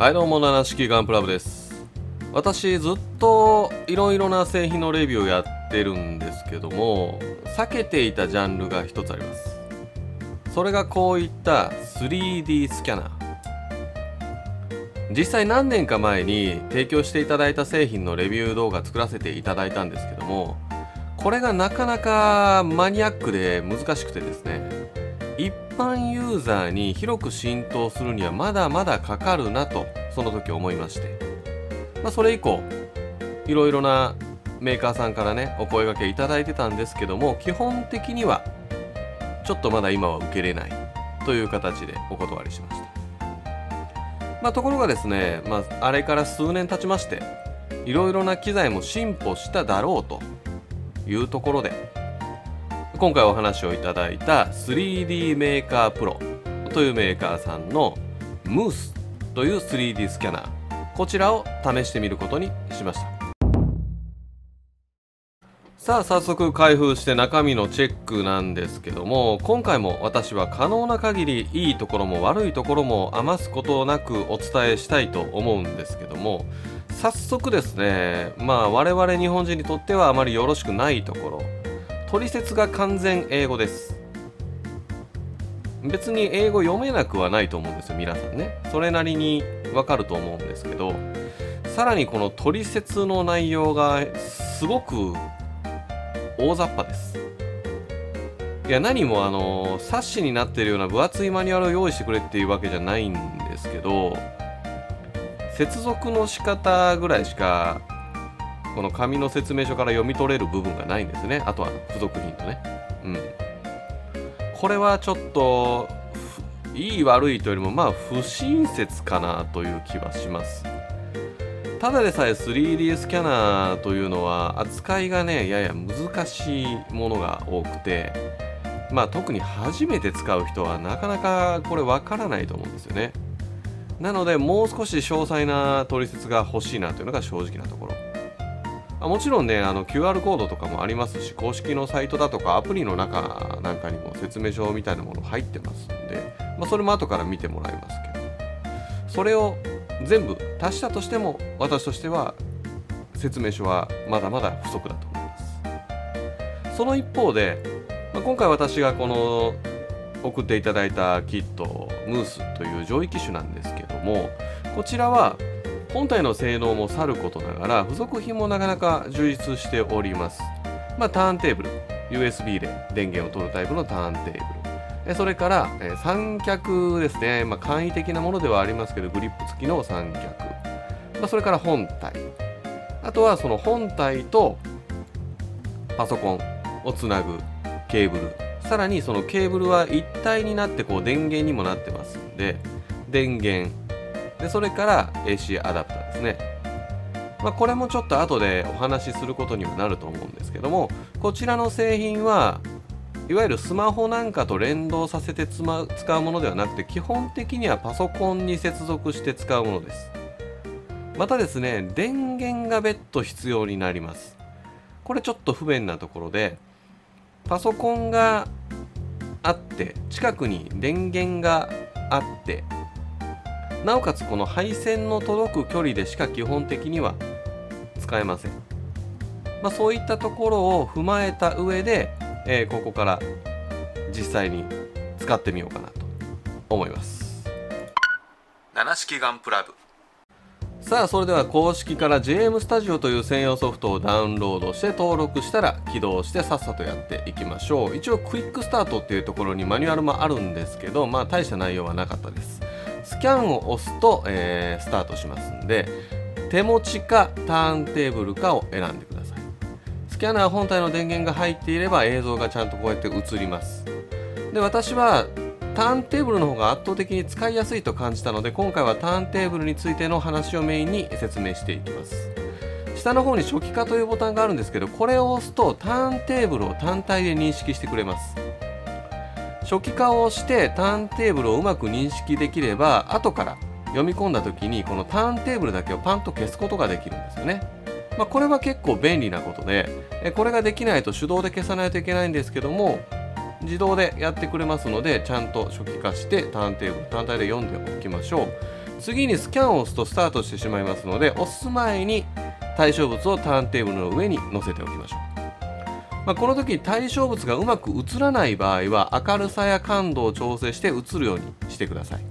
はいどうも七式ガンプラブです。私ずっといろいろな製品のレビューをやってるんですけども避けていたジャンルが一つあります。それがこういった 3D スキャナー。実際何年か前に提供していただいた製品のレビュー動画作らせていただいたんですけどもこれがなかなかマニアックで難しくてですね般ユーザーに広く浸透するにはまだまだかかるなとその時思いまして、まあ、それ以降いろいろなメーカーさんからねお声がけいただいてたんですけども基本的にはちょっとまだ今は受けれないという形でお断りしました。まあ、ところがですね、まあ、あれから数年経ちましていろいろな機材も進歩しただろうというところで今回お話をいただいた 3D メーカープロというメーカーさんの Moose という 3D スキャナーこちらを試してみることにしました。さあ早速開封して中身のチェックなんですけども今回も私は可能な限りいいところも悪いところも余すことなくお伝えしたいと思うんですけども早速ですねまあ我々日本人にとってはあまりよろしくないところ取説が完全英語です。別に英語読めなくはないと思うんですよ皆さんね。それなりにわかると思うんですけどさらにこの取説の内容がすごく大雑把です。いや何もあの冊子になってるような分厚いマニュアルを用意してくれっていうわけじゃないんですけど接続の仕方ぐらいしかこの紙の説明書から読み取れる部分がないんですね。あとは付属品とね。うん。これはちょっといい悪いというよりもまあ不親切かなという気はします。ただでさえ 3D スキャナーというのは扱いがねやや難しいものが多くてまあ特に初めて使う人はなかなかこれわからないと思うんですよね。なのでもう少し詳細な取説が欲しいなというのが正直なところ。もちろんねあの QR コードとかもありますし公式のサイトだとかアプリの中なんかにも説明書みたいなもの入ってますんで、まあ、それも後から見てもらいますけど。それを全部足したとしても私としては説明書はまだまだ不足だと思います。その一方で、まあ、今回私がこの送っていただいたキットムースという上位機種なんですけどもこちらは本体の性能もさることながら付属品もなかなか充実しております。まあターンテーブル USB で電源を取るタイプのターンテーブル。それから、三脚ですね、まあ、簡易的なものではありますけどグリップ付きの三脚、まあ、それから本体。あとはその本体とパソコンをつなぐケーブル。さらにそのケーブルは一体になってこう電源にもなってますんで電源でそれから AC アダプターですね。まあ、これもちょっと後でお話しすることにはなると思うんですけどもこちらの製品はいわゆるスマホなんかと連動させて使うものではなくて基本的にはパソコンに接続して使うものです。またですね電源が別途必要になります。これちょっと不便なところでパソコンがあって近くに電源があってなおかつこの配線の届く距離でしか基本的には使えません、まあ、そういったところを踏まえた上でえー、ここから実際に使ってみようかなと思います。七式ガンプラブ。さあそれでは公式から JM スタジオという専用ソフトをダウンロードして登録したら起動してさっさとやっていきましょう。一応クイックスタートっていうところにマニュアルもあるんですけどまあ大した内容はなかったですスキャンを押すと、えー、スタートしますんで手持ちかターンテーブルかを選んでください。スキャナー本体の電源が入っていれば映像がちゃんとこうやって映ります。で私はターンテーブルの方が圧倒的に使いやすいと感じたので今回はターンテーブルについての話をメインに説明していきます。下の方に初期化というボタンがあるんですけどこれを押すとターンテーブルを単体で認識してくれます。初期化をしてターンテーブルをうまく認識できれば後から読み込んだ時にこのターンテーブルだけをパンと消すことができるんですよね。まあ、これは結構便利なことでこれができないと手動で消さないといけないんですけども自動でやってくれますのでちゃんと初期化してターンテーブル単体で読んでおきましょう。次にスキャンを押すとスタートしてしまいますので押す前に対象物をターンテーブルの上に載せておきましょう、まあ、この時対象物がうまく映らない場合は明るさや感度を調整して映るようにしてください。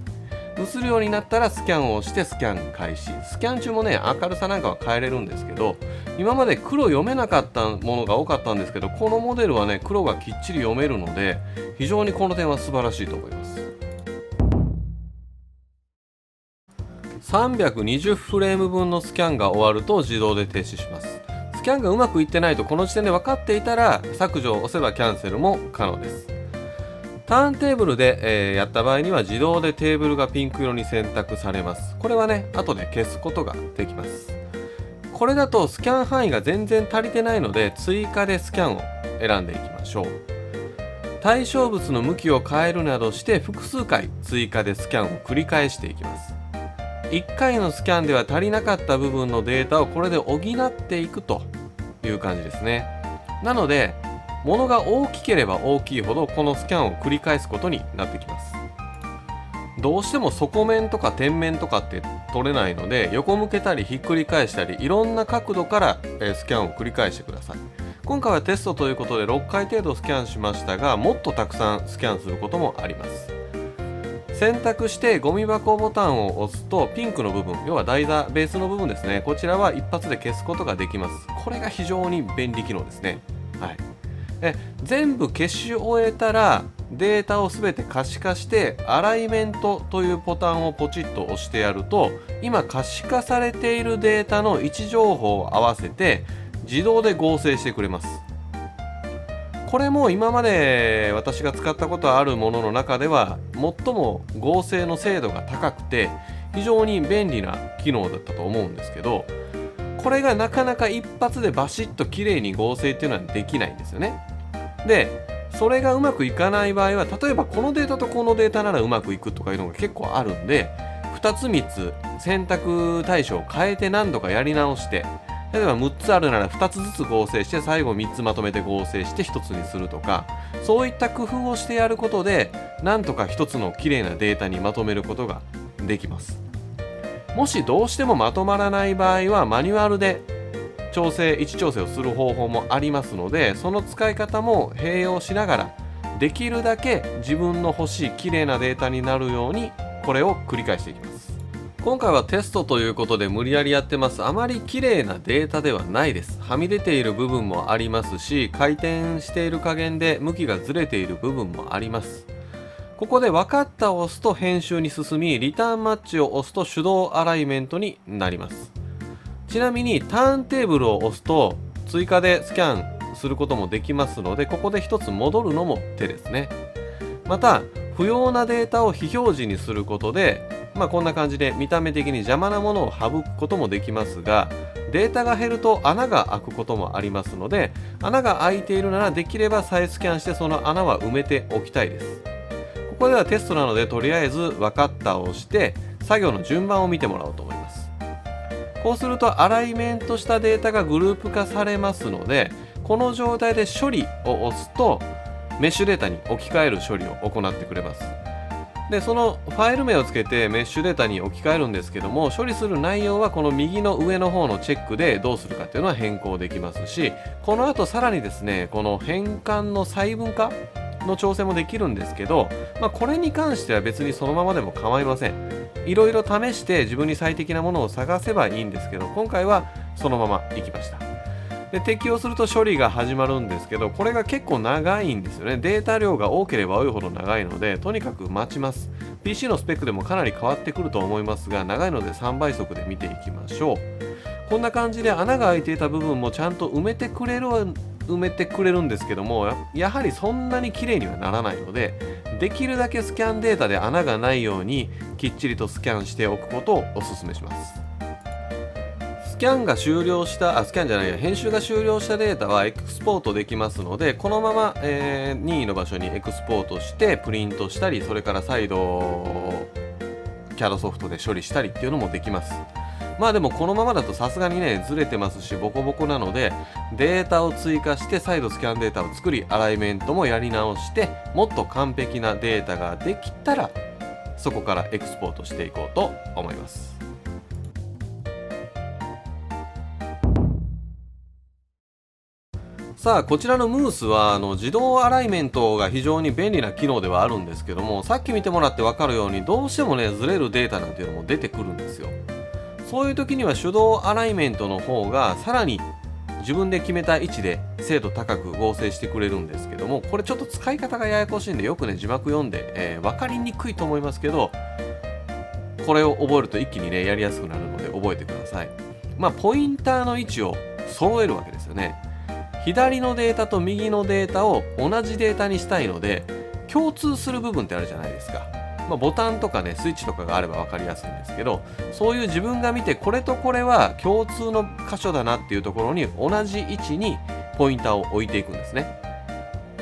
映るようになったらスキャンをしてスキャン開始。スキャン中もね明るさなんかは変えれるんですけど今まで黒読めなかったものが多かったんですけどこのモデルはね黒がきっちり読めるので非常にこの点は素晴らしいと思います。320フレーム分のスキャンが終わると自動で停止します。スキャンがうまくいってないとこの時点で分かっていたら削除を押せばキャンセルも可能です。ターンテーブルで、えー、やった場合には自動でテーブルがピンク色に選択されます。これはね後で消すことができます。これだとスキャン範囲が全然足りてないので追加でスキャンを選んでいきましょう。対象物の向きを変えるなどして複数回追加でスキャンを繰り返していきます。1回のスキャンでは足りなかった部分のデータをこれで補っていくという感じですね。なので物が大きければ大きいほどこのスキャンを繰り返すことになってきます。どうしても底面とか点面とかって取れないので横向けたりひっくり返したりいろんな角度からスキャンを繰り返してください。今回はテストということで6回程度スキャンしましたがもっとたくさんスキャンすることもあります。選択してゴミ箱ボタンを押すとピンクの部分要は台座ベースの部分ですね。こちらは一発で消すことができます。これが非常に便利機能ですね。はい。え全部消し終えたらデータを全て可視化してアライメントというボタンをポチッと押してやると今可視化されているデータの位置情報を合わせて自動で合成してくれます。これも今まで私が使ったことあるものの中では最も合成の精度が高くて非常に便利な機能だったと思うんですけどこれがなかなか一発でバシッと綺麗に合成っていうのはできないんですよね。でそれがうまくいかない場合は例えばこのデータとこのデータならうまくいくとかいうのが結構あるんで2つ3つ選択対象を変えて何度かやり直して例えば6つあるなら2つずつ合成して最後3つまとめて合成して1つにするとかそういった工夫をしてやることでなんとか1つの綺麗なデータにまとめることができます。もしどうしてもまとまらない場合はマニュアルで調整位置調整をする方法もありますのでその使い方も併用しながらできるだけ自分の欲しい綺麗なデータになるようにこれを繰り返していきます。今回はテストということで無理やりやってます。あまり綺麗なデータではないです。はみ出ている部分もありますし回転している加減で向きがずれている部分もあります。ここで分かったを押すと編集に進みリターンマッチを押すと手動アライメントになります。ちなみにターンテーブルを押すと追加でスキャンすることもできますのでここで1つ戻るのも手ですね。また不要なデータを非表示にすることでまあこんな感じで見た目的に邪魔なものを省くこともできますがデータが減ると穴が開くこともありますので穴が開いているならできれば再スキャンしてその穴は埋めておきたいです。ここではテストなのでとりあえず分かったを押して作業の順番を見てもらおうと思います。こうするとアライメントしたデータがグループ化されますのでこの状態で処理を押すとメッシュデータに置き換える処理を行ってくれます。でそのファイル名をつけてメッシュデータに置き換えるんですけども処理する内容はこの右の上の方のチェックでどうするかっていうのは変更できますしこの後さらにですねこの変換の細分化の調整もできるんですけど、まあ、これに関しては別にそのままでも構いません。いろいろ試して自分に最適なものを探せばいいんですけど今回はそのままいきました。で適用すると処理が始まるんですけどこれが結構長いんですよね。データ量が多ければ多いほど長いのでとにかく待ちます。PC のスペックでもかなり変わってくると思いますが長いので3倍速で見ていきましょう。こんな感じで穴が開いていた部分もちゃんと埋めてくれる埋めてくれるんですけどもやはりそんなに綺麗にはならないのでできるだけスキャンデータで穴がないようにきっちりとスキャンしておくことをお勧めします。キャンが終了したあスキャンじゃないや編集が終了したデータはエクスポートできますのでこのまま、えー、任意の場所にエクスポートしてプリントしたりそれから再度 CAD ソフトで処理したりっていうのもできます。まあでもこのままだとさすがにねずれてますしボコボコなのでデータを追加して再度スキャンデータを作りアライメントもやり直してもっと完璧なデータができたらそこからエクスポートしていこうと思います。さあこちらのムースはあの自動アライメントが非常に便利な機能ではあるんですけどもさっき見てもらって分かるようにどうしてもねずれるデータなんていうのも出てくるんですよ。そういう時には手動アライメントの方がさらに自分で決めた位置で精度高く合成してくれるんですけどもこれちょっと使い方がややこしいんでよくね字幕読んで、えー、分かりにくいと思いますけどこれを覚えると一気にねやりやすくなるので覚えてください。まあポインターの位置を揃えるわけですよね。左のデータと右のデータを同じデータにしたいので共通する部分ってあるじゃないですか、まあ、ボタンとかねスイッチとかがあれば分かりやすいんですけどそういう自分が見てこれとこれは共通の箇所だなっていうところに同じ位置にポインターを置いていくんですね。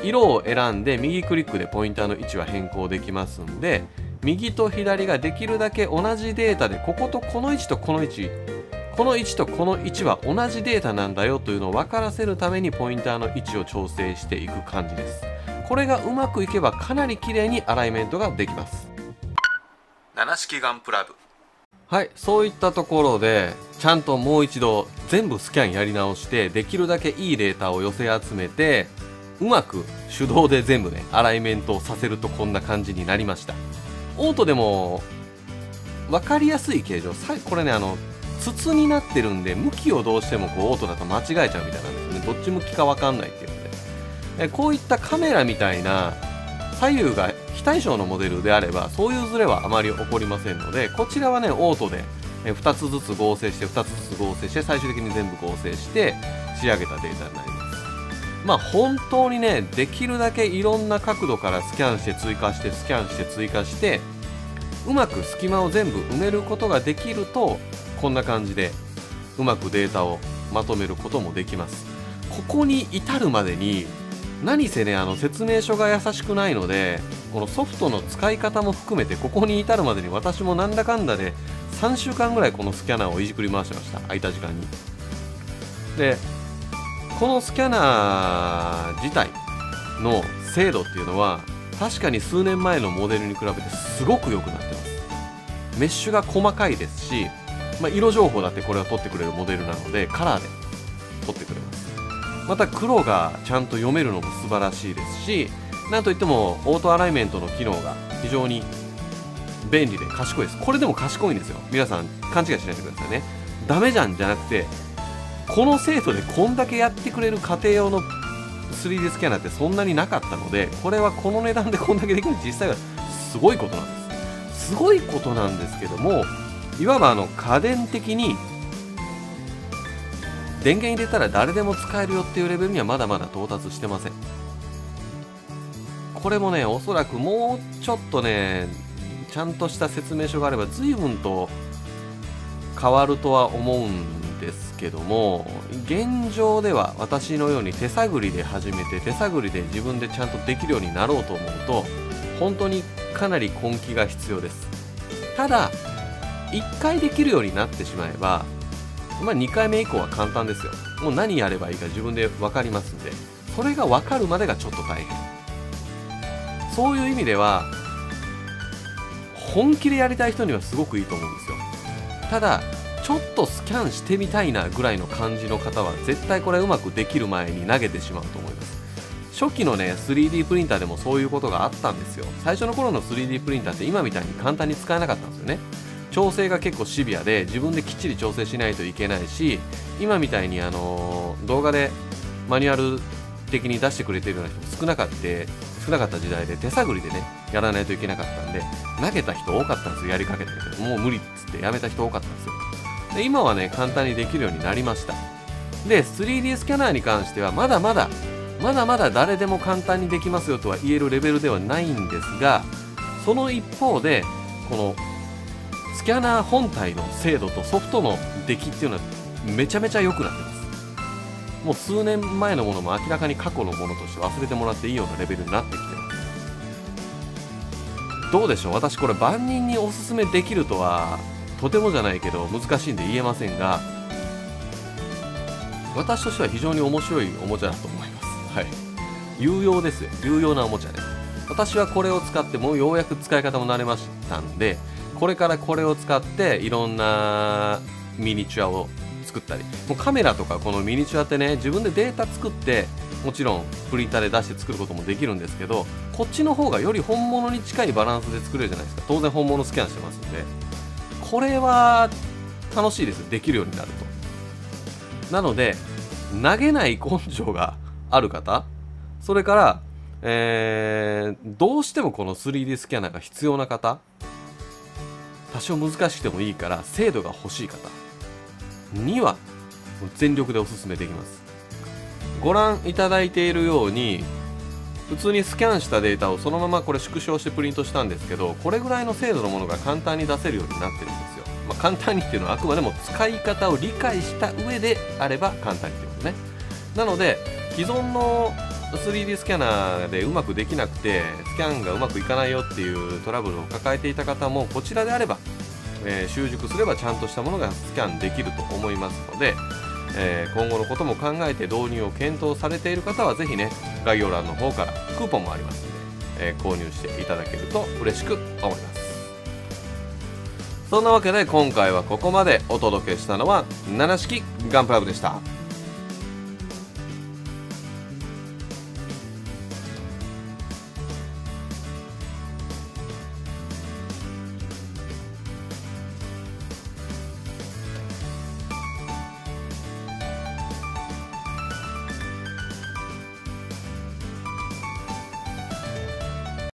色を選んで右クリックでポインターの位置は変更できますんで右と左ができるだけ同じデータでこことこの位置とこの位置この1とこの1は同じデータなんだよというのを分からせるためにポインターの位置を調整していく感じです。これがうまくいけばかなり綺麗にアライメントができます。七式ガンプラブ。はいそういったところでちゃんともう一度全部スキャンやり直してできるだけいいデータを寄せ集めてうまく手動で全部ねアライメントをさせるとこんな感じになりました。オートでも分かりやすい形状。これねあの筒になってるんで向きをどうしてもこうオートだと間違えちゃうみたいなんですよね。どっち向きか分かんないっていうので。えこういったカメラみたいな左右が非対称のモデルであればそういうズレはあまり起こりませんのでこちらはねオートで2つずつ合成して2つずつ合成して最終的に全部合成して仕上げたデータになります。まあ本当にねできるだけいろんな角度からスキャンして追加してスキャンして追加してうまく隙間を全部埋めることができるとこんな感じでうまくデータをまとめることもできます。ここに至るまでに何せねあの説明書が優しくないのでこのソフトの使い方も含めてここに至るまでに私もなんだかんだで3週間ぐらいこのスキャナーをいじくり回してました。空いた時間に。でこのスキャナー自体の精度っていうのは確かに数年前のモデルに比べてすごく良くなってます。メッシュが細かいですしまあ、色情報だってこれは取ってくれるモデルなのでカラーで取ってくれます。また黒がちゃんと読めるのも素晴らしいですしなんといってもオートアライメントの機能が非常に便利で賢いです。これでも賢いんですよ。皆さん勘違いしないでくださいね。ダメじゃんじゃなくてこの精度でこんだけやってくれる家庭用の 3D スキャナーってそんなになかったのでこれはこの値段でこんだけできる実際はすごいことなんです。すごいことなんですけどもいわばあの家電的に電源入れたら誰でも使えるよっていうレベルにはまだまだ到達してません。これもねおそらくもうちょっとねちゃんとした説明書があれば随分と変わるとは思うんですけども現状では私のように手探りで始めて手探りで自分でちゃんとできるようになろうと思うと本当にかなり根気が必要です。ただ1回できるようになってしまえば、まあ、2回目以降は簡単ですよ。もう何やればいいか自分で分かりますんでそれが分かるまでがちょっと大変。そういう意味では本気でやりたい人にはすごくいいと思うんですよ。ただちょっとスキャンしてみたいなぐらいの感じの方は絶対これうまくできる前に投げてしまうと思います。初期のね 3D プリンターでもそういうことがあったんですよ。最初の頃の 3D プリンターって今みたいに簡単に使えなかったんですよね。調整が結構シビアで自分できっちり調整しないといけないし今みたいにあの動画でマニュアル的に出してくれてるような人も少なかった少なかった時代で手探りでねやらないといけなかったんで投げた人多かったんですよやりかけたけどもう無理っつってやめた人多かったんですよ。で今はね簡単にできるようになりました。で 3D スキャナーに関してはまだまだまだまだ誰でも簡単にできますよとは言えるレベルではないんですがその一方でこのスキャナー本体の精度とソフトの出来っていうのはめちゃめちゃ良くなってます。もう数年前のものも明らかに過去のものとして忘れてもらっていいようなレベルになってきてますどうでしょう？私これ万人におすすめできるとはとてもじゃないけど難しいんで言えませんが私としては非常に面白いおもちゃだと思います。はい。有用ですよ。有用なおもちゃです私はこれを使ってもうようやく使い方も慣れましたしたんでこれからこれを使っていろんなミニチュアを作ったりもうカメラとかこのミニチュアってね自分でデータ作ってもちろんプリンターで出して作ることもできるんですけどこっちの方がより本物に近いバランスで作れるじゃないですか。当然本物スキャンしてますんでこれは楽しいです。できるようになると。なので投げない根性がある方それから、えーどうしてもこの 3D スキャナーが必要な方多少難しくてもいいから精度が欲しい方には全力でおすすめできます。ご覧いただいているように普通にスキャンしたデータをそのままこれ縮小してプリントしたんですけどこれぐらいの精度のものが簡単に出せるようになってるんですよ、まあ、簡単にっていうのはあくまでも使い方を理解した上であれば簡単にってことね。なので既存の 3D スキャナーでうまくできなくてスキャンがうまくいかないよっていうトラブルを抱えていた方もこちらであれば、えー習熟すればちゃんとしたものがスキャンできると思いますので、えー今後のことも考えて導入を検討されている方はぜひね概要欄の方からクーポンもありますので、えー購入していただけると嬉しく思います。そんなわけで今回はここまでお届けしたのは七式ガンプラブでした。